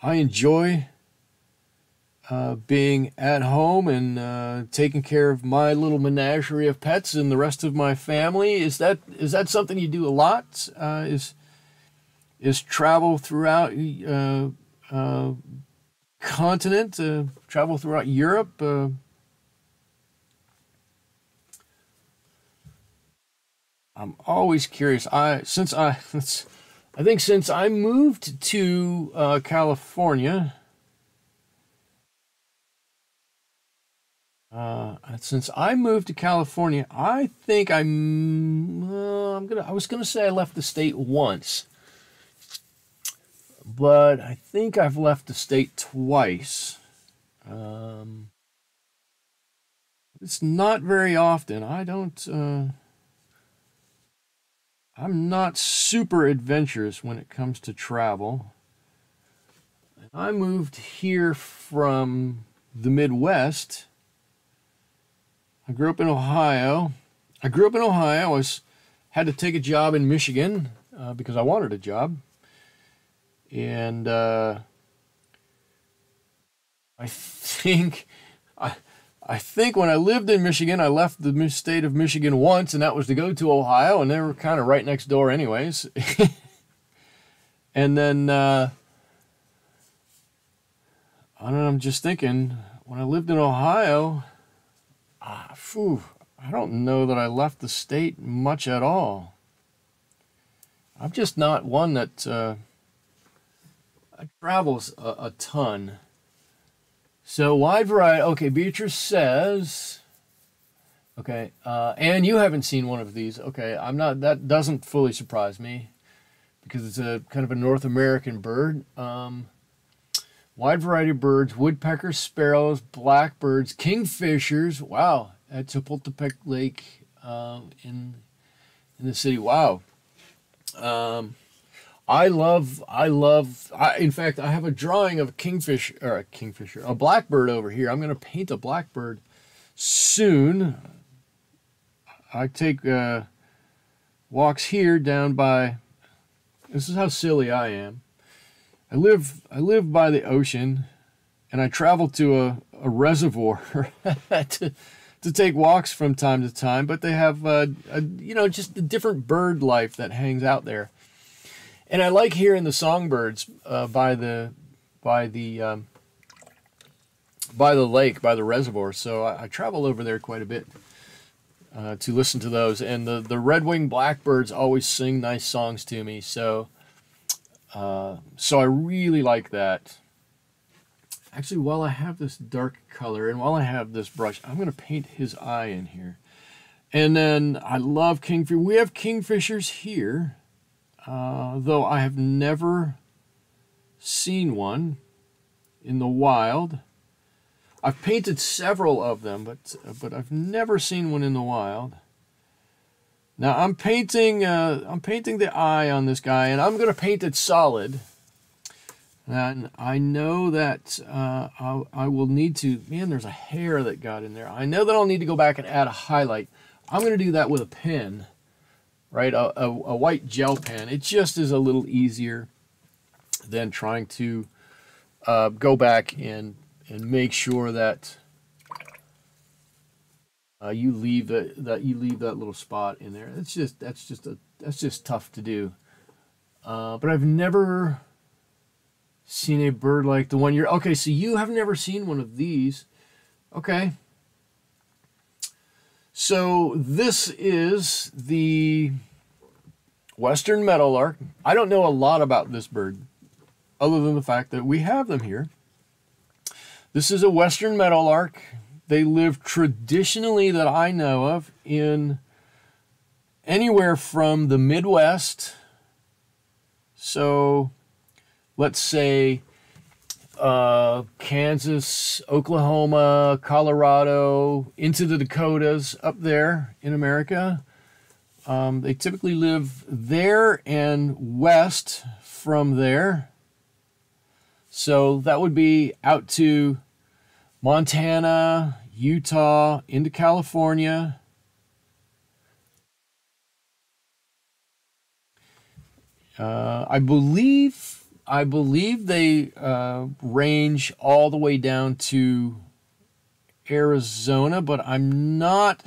I enjoy uh, being at home and uh, taking care of my little menagerie of pets and the rest of my family. Is that is that something you do a lot? Uh, is is travel throughout uh, uh, continent, uh, travel throughout Europe? I'm always curious. I since I I think since I moved to uh, California, uh, since I moved to California, I think I'm. Uh, I'm gonna. I was gonna say I left the state once, but I think I've left the state twice. Um, it's not very often. I don't. I'm not super adventurous when it comes to travel. I moved here from the Midwest. I grew up in Ohio. I grew up in Ohio. I was had to take a job in Michigan uh, because I wanted a job, and uh, I think I I think when I lived in Michigan, I left the state of Michigan once, and that was to go to Ohio, and they were kind of right next door, anyways. and then uh, I don't know. I'm just thinking when I lived in Ohio, ah, phew, I don't know that I left the state much at all. I'm just not one that uh, travels a, a ton. So wide variety. Okay, Beatrice says. Okay, uh, and you haven't seen one of these. Okay, I'm not. That doesn't fully surprise me, because it's a kind of a North American bird. Um, wide variety of birds: woodpeckers, sparrows, blackbirds, kingfishers. Wow, at Chapultepec Lake uh, in in the city. Wow. Um, I love, I love, I, in fact, I have a drawing of a kingfish, or a kingfisher, a blackbird over here. I'm going to paint a blackbird soon. I take uh, walks here down by, this is how silly I am. I live, I live by the ocean and I travel to a, a reservoir to, to take walks from time to time, but they have, uh, a, you know, just the different bird life that hangs out there and I like hearing the songbirds uh, by the by the um, by the lake, by the reservoir. So I, I travel over there quite a bit uh, to listen to those. And the the red-winged blackbirds always sing nice songs to me. So uh, so I really like that. Actually, while I have this dark color and while I have this brush, I'm going to paint his eye in here. And then I love kingfisher. We have kingfishers here. Uh, though I have never seen one in the wild. I've painted several of them, but but I've never seen one in the wild. Now I'm painting uh, I'm painting the eye on this guy, and I'm going to paint it solid. And I know that uh, I, I will need to. Man, there's a hair that got in there. I know that I'll need to go back and add a highlight. I'm going to do that with a pen right? A, a, a, white gel pen. It just is a little easier than trying to uh, go back and and make sure that uh, you leave the, that you leave that little spot in there. It's just that's just a that's just tough to do. Uh, but I've never seen a bird like the one you're. Okay, so you have never seen one of these. Okay. So this is the western meadowlark. I don't know a lot about this bird other than the fact that we have them here. This is a western meadowlark. They live traditionally that I know of in anywhere from the Midwest. So let's say uh, Kansas, Oklahoma, Colorado, into the Dakotas up there in America. Um, they typically live there and west from there. So that would be out to Montana, Utah, into California. Uh, I believe I believe they uh, range all the way down to Arizona, but I'm not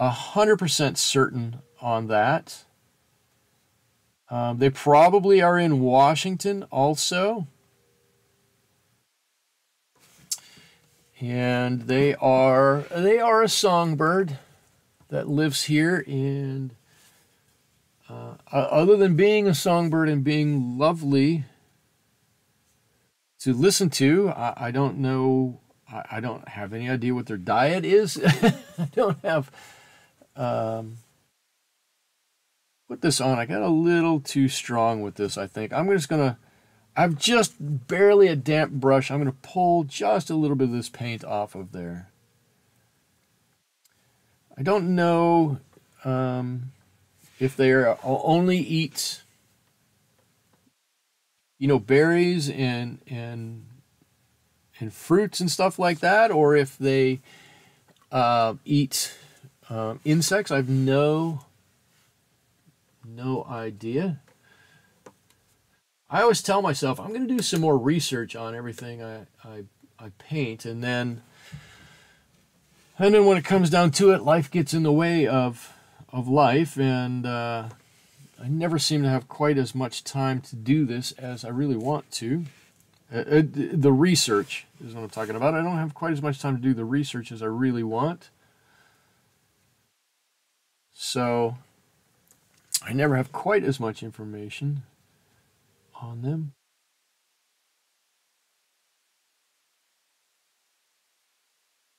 100% certain on that. Um, they probably are in Washington also. And they are they are a songbird that lives here and uh, other than being a songbird and being lovely to listen to, I, I don't know. I, I, don't have any idea what their diet is. I don't have. Um, put this on. I got a little too strong with this, I think. I'm just going to. I've just barely a damp brush. I'm going to pull just a little bit of this paint off of there. I don't know um, if they are only eat, you know, berries and and and fruits and stuff like that, or if they uh, eat um, insects. I've no no idea. I always tell myself I'm going to do some more research on everything I, I, I paint, and then and then when it comes down to it, life gets in the way of of life, and uh, I never seem to have quite as much time to do this as I really want to. Uh, uh, the research is what I'm talking about. I don't have quite as much time to do the research as I really want. So I never have quite as much information on them.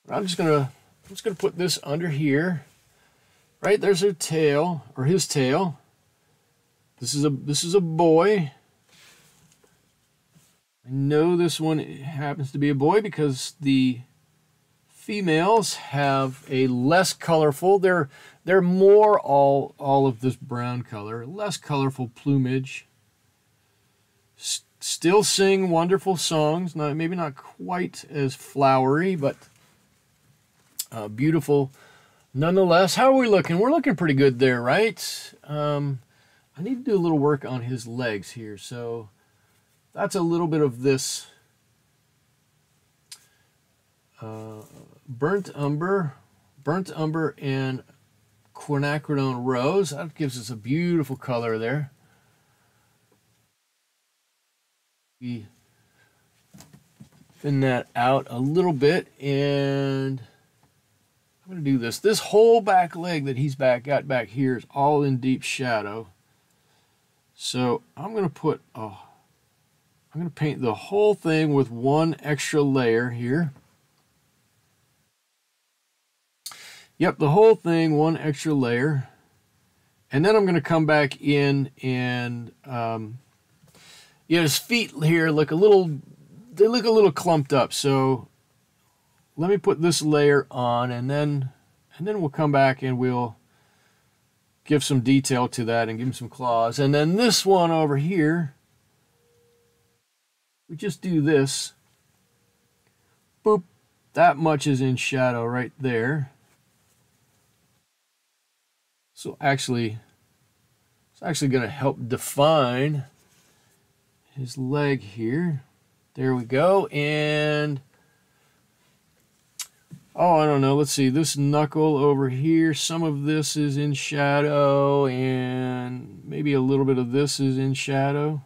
I'm just gonna I'm just gonna put this under here. Right there's her tail or his tail. This is a this is a boy. I know this one happens to be a boy because the females have a less colorful. They're they're more all all of this brown color, less colorful plumage. S still sing wonderful songs. Not maybe not quite as flowery, but uh, beautiful nonetheless. How are we looking? We're looking pretty good there, right? Um, I need to do a little work on his legs here. So that's a little bit of this uh, burnt umber, burnt umber and quinacridone rose. That gives us a beautiful color there. We thin that out a little bit and I'm going to do this. This whole back leg that he's back got back here is all in deep shadow. So I'm going to put, oh, I'm going to paint the whole thing with one extra layer here. Yep, the whole thing, one extra layer. And then I'm going to come back in and, um, yeah, his feet here look a little, they look a little clumped up. So let me put this layer on and then, and then we'll come back and we'll give some detail to that and give him some claws. And then this one over here, we just do this. Boop. That much is in shadow right there. So actually, it's actually going to help define his leg here. There we go. And, oh, I don't know. Let's see. This knuckle over here, some of this is in shadow, and maybe a little bit of this is in shadow.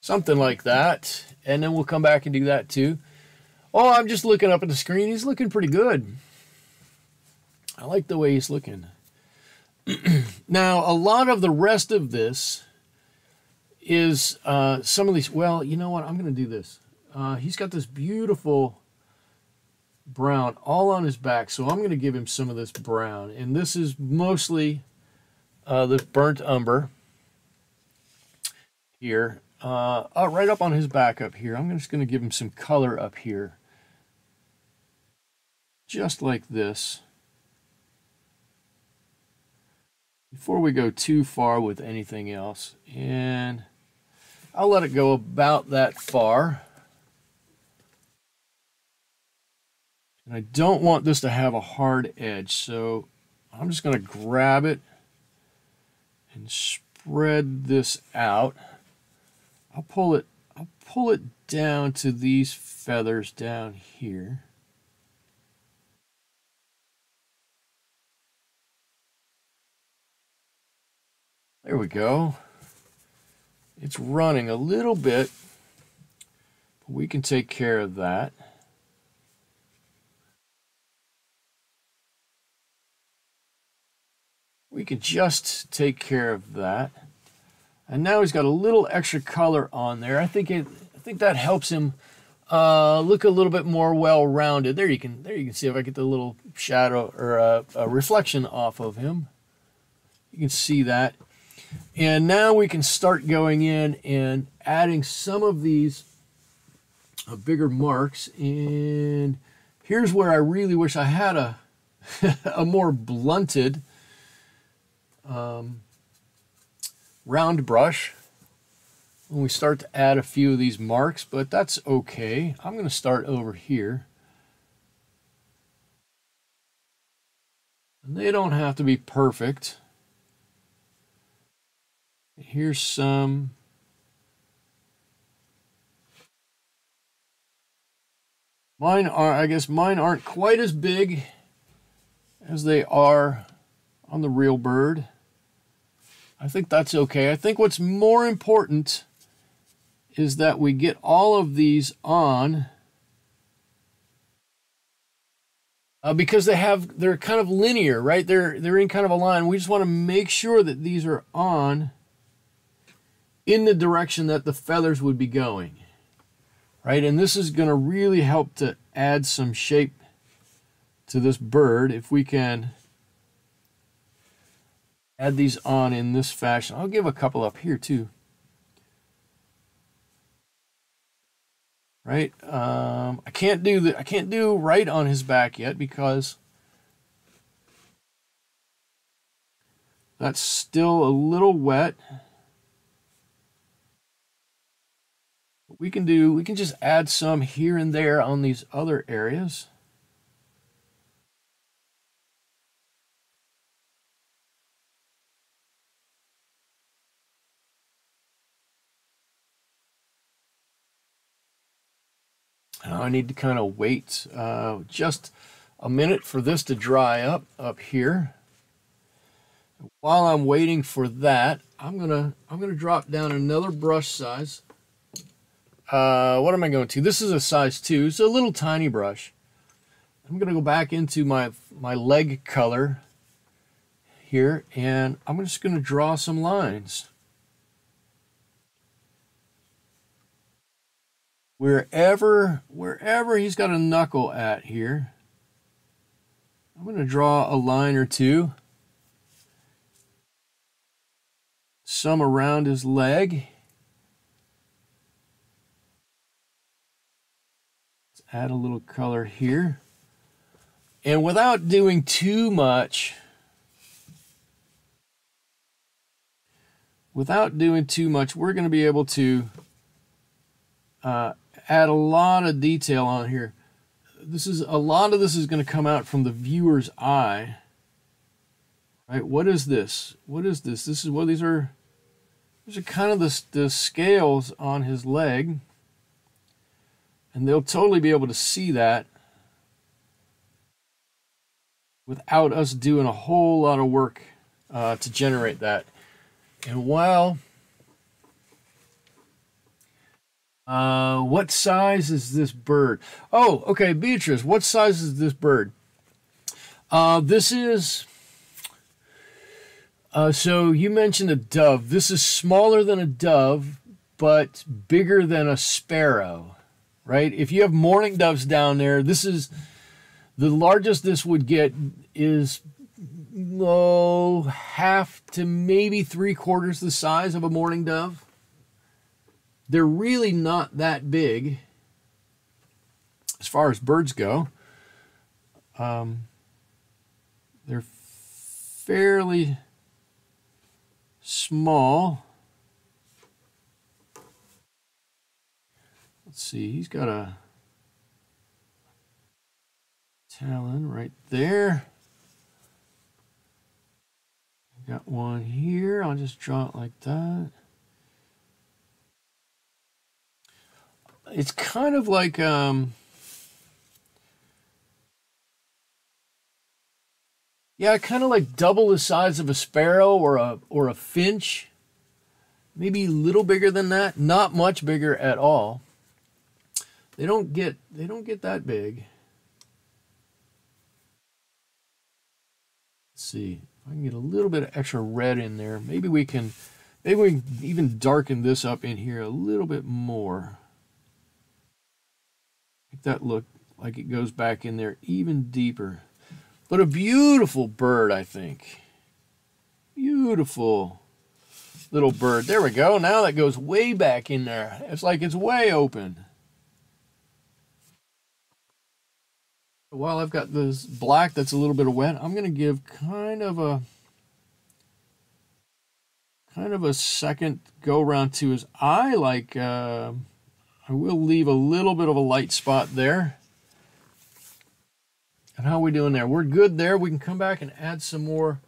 Something like that. And then we'll come back and do that too. Oh, I'm just looking up at the screen. He's looking pretty good. I like the way he's looking. now, a lot of the rest of this is uh, some of these. Well, you know what? I'm going to do this. Uh, he's got this beautiful brown all on his back, so I'm going to give him some of this brown. And this is mostly uh, this burnt umber here. Uh, oh, right up on his back up here. I'm just going to give him some color up here just like this. Before we go too far with anything else, and I'll let it go about that far. And I don't want this to have a hard edge, so I'm just going to grab it and spread this out. I'll pull it I'll pull it down to these feathers down here. There we go. It's running a little bit, but we can take care of that. we can just take care of that. And now he's got a little extra color on there. I think it, I think that helps him uh, look a little bit more well-rounded. There you can there you can see if I get the little shadow or a, a reflection off of him. You can see that. And now we can start going in and adding some of these uh, bigger marks. And here's where I really wish I had a, a more blunted um, round brush when we start to add a few of these marks, but that's okay. I'm going to start over here. And they don't have to be perfect. Here's some. Mine are, I guess mine aren't quite as big as they are on the real bird. I think that's okay. I think what's more important is that we get all of these on uh, because they have they're kind of linear, right? They're they're in kind of a line. We just want to make sure that these are on in the direction that the feathers would be going, right? And this is going to really help to add some shape to this bird if we can add these on in this fashion. I'll give a couple up here too. Right? Um, I can't do the I can't do right on his back yet because that's still a little wet. We can do, we can just add some here and there on these other areas. I need to kind of wait uh, just a minute for this to dry up up here. While I'm waiting for that, I'm gonna I'm gonna drop down another brush size. Uh, what am I going to? This is a size 2. It's a little tiny brush. I'm going to go back into my, my leg color here, and I'm just going to draw some lines. Wherever, wherever he's got a knuckle at here, I'm going to draw a line or two. Some around his leg. Add a little color here. And without doing too much, without doing too much, we're going to be able to uh, add a lot of detail on here. This is a lot of this is going to come out from the viewer's eye. Right? What is this? What is this? This is what well, these are. These are kind of the, the scales on his leg. And they'll totally be able to see that without us doing a whole lot of work uh, to generate that. And while uh, what size is this bird? Oh, okay, Beatrice, what size is this bird? Uh, this is, uh, so you mentioned a dove. This is smaller than a dove, but bigger than a sparrow right? If you have mourning doves down there, this is the largest this would get is oh, half to maybe three quarters the size of a mourning dove. They're really not that big as far as birds go. Um, they're fairly small. Let's see, he's got a talon right there. Got one here. I'll just draw it like that. It's kind of like um Yeah, kind of like double the size of a sparrow or a or a finch. Maybe a little bigger than that, not much bigger at all. They don't get they don't get that big. Let's see if I can get a little bit of extra red in there. Maybe we can, maybe we can even darken this up in here a little bit more. Make that look like it goes back in there even deeper. But a beautiful bird, I think. Beautiful little bird. There we go. Now that goes way back in there. It's like it's way open. While I've got this black that's a little bit of wet, I'm going to give kind of a kind of a second go around to his eye. Like uh, I will leave a little bit of a light spot there. And how are we doing there? We're good there. We can come back and add some more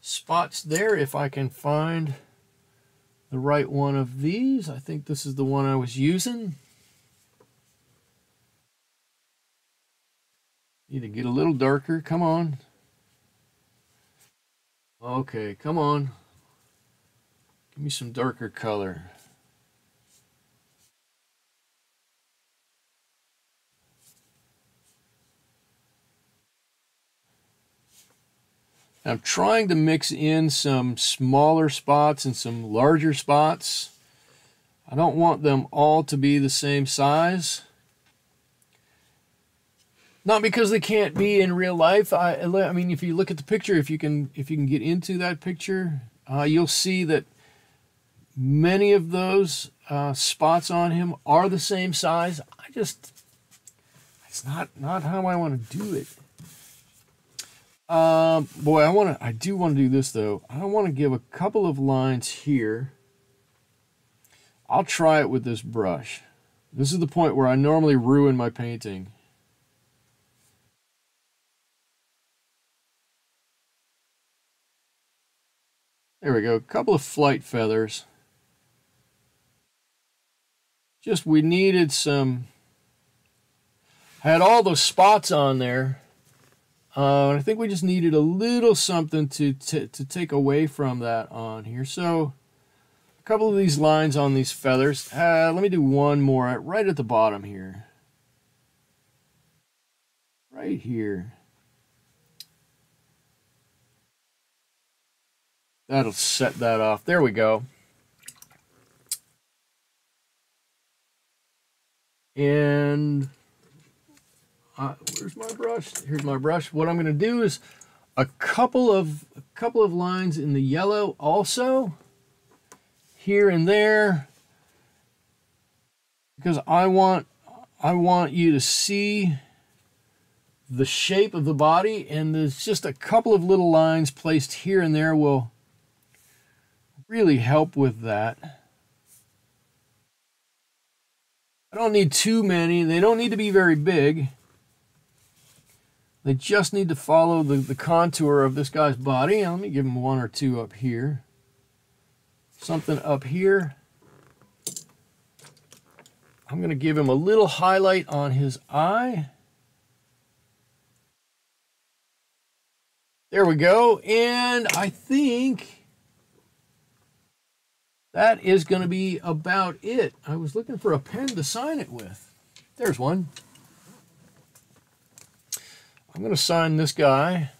spots there if I can find the right one of these. I think this is the one I was using. Need to get a little darker. Come on. Okay, come on. Give me some darker color. I'm trying to mix in some smaller spots and some larger spots. I don't want them all to be the same size. Not because they can't be in real life. I, I mean, if you look at the picture, if you can, if you can get into that picture, uh, you'll see that many of those uh, spots on him are the same size. I just, it's not not how I want to do it. Um, boy, I want to, I do want to do this though. I want to give a couple of lines here. I'll try it with this brush. This is the point where I normally ruin my painting. There we go, a couple of flight feathers. Just we needed some, had all those spots on there uh, I think we just needed a little something to, to, take away from that on here. So a couple of these lines on these feathers. Uh, let me do one more right at the bottom here. Right here. That'll set that off. There we go. And uh, where's my brush? Here's my brush. What I'm going to do is a couple of a couple of lines in the yellow also here and there because I want I want you to see the shape of the body and there's just a couple of little lines placed here and there will really help with that. I don't need too many. They don't need to be very big. They just need to follow the, the contour of this guy's body. Let me give him one or two up here. Something up here. I'm going to give him a little highlight on his eye. There we go. And I think that is going to be about it. I was looking for a pen to sign it with. There's one. I'm going to sign this guy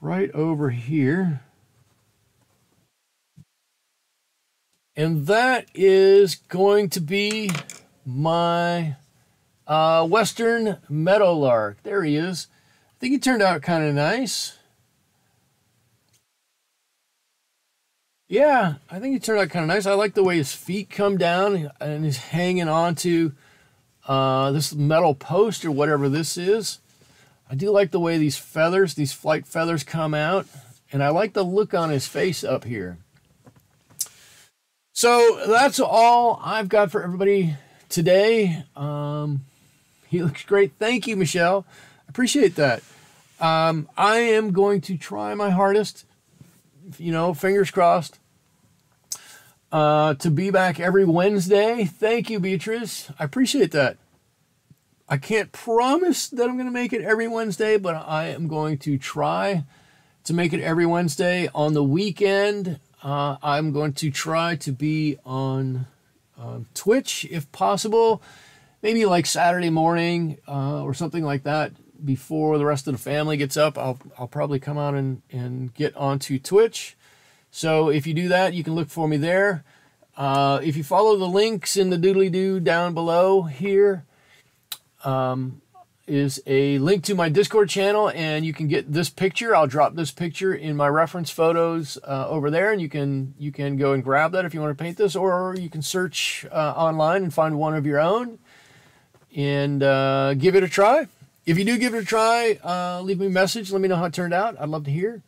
right over here. And that is going to be my uh, Western Meadowlark. There he is. I think he turned out kind of nice. Yeah, I think he turned out kind of nice. I like the way his feet come down and he's hanging onto uh, this metal post or whatever this is. I do like the way these feathers, these flight feathers come out, and I like the look on his face up here. So that's all I've got for everybody today. Um, he looks great. Thank you, Michelle. I appreciate that. Um, I am going to try my hardest, you know, fingers crossed, uh, to be back every Wednesday. Thank you, Beatrice. I appreciate that. I can't promise that I'm going to make it every Wednesday, but I am going to try to make it every Wednesday. On the weekend, uh, I'm going to try to be on uh, Twitch if possible. Maybe like Saturday morning uh, or something like that. Before the rest of the family gets up, I'll, I'll probably come out and, and get onto Twitch. So if you do that, you can look for me there. Uh, if you follow the links in the doodly doo down below here, um, is a link to my Discord channel, and you can get this picture. I'll drop this picture in my reference photos uh, over there, and you can you can go and grab that if you want to paint this, or you can search uh, online and find one of your own and uh, give it a try. If you do give it a try, uh, leave me a message. Let me know how it turned out. I'd love to hear.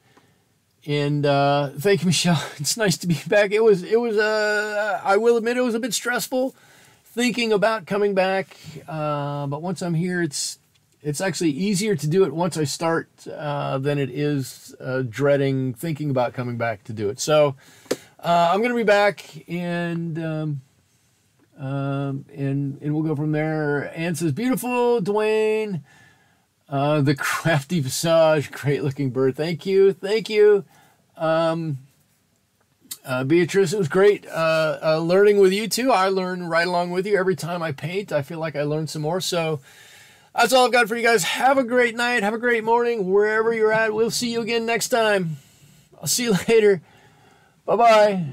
And uh, thank you, Michelle. It's nice to be back. It was it was uh, I will admit it was a bit stressful thinking about coming back, but once I'm here, it's it's actually easier to do it once I start uh, than it is uh, dreading thinking about coming back to do it. So uh, I'm going to be back and um, um, and and we'll go from there. Anne says, "Beautiful, Dwayne." Uh, the crafty visage, great looking bird. Thank you, thank you. Um, uh, Beatrice, it was great uh, uh, learning with you too. I learn right along with you every time I paint. I feel like I learn some more. So that's all I've got for you guys. Have a great night. Have a great morning, wherever you're at. We'll see you again next time. I'll see you later. Bye bye.